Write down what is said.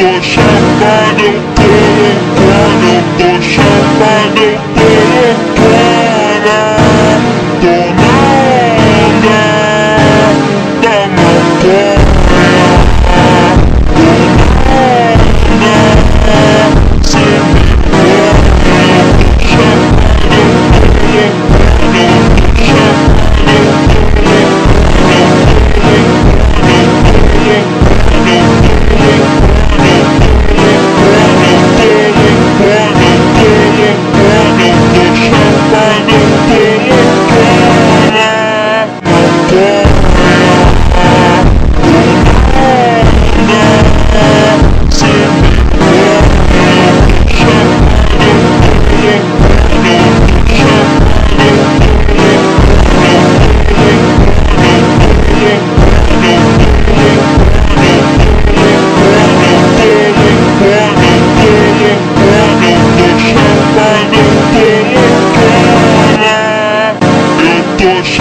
tô chapado, eu tô loucona, tô chapado, eu tô loucona. Don't